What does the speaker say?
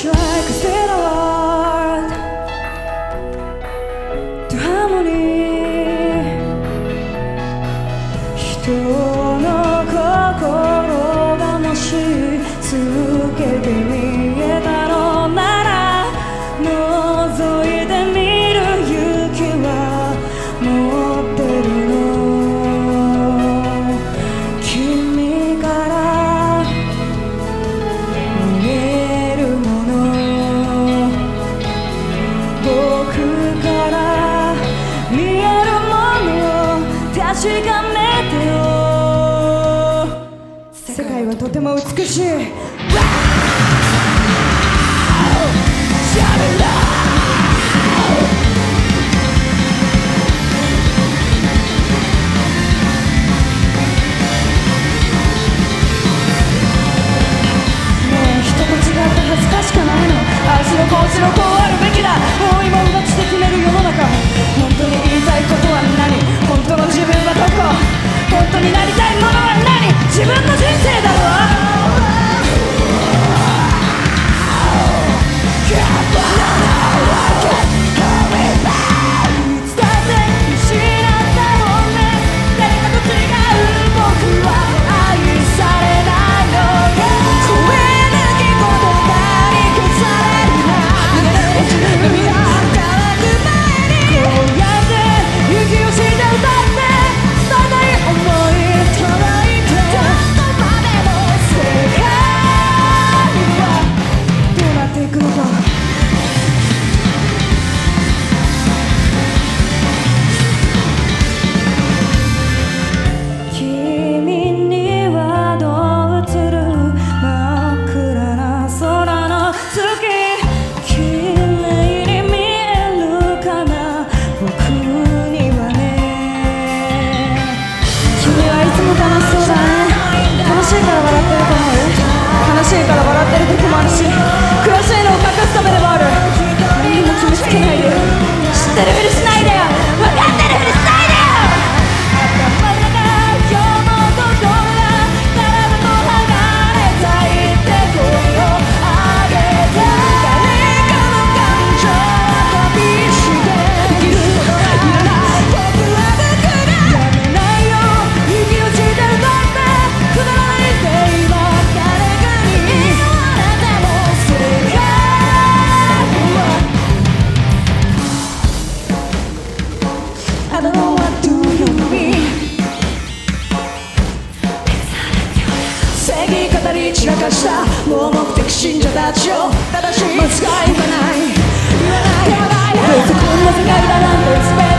try, cause they don't learn to harmony. 人の心がもし続けてみ確かめてよ。世界はとても美しい。語り散らかした盲う目的信者たちを正しい間違いがない言わない言わないこんな世界だなんて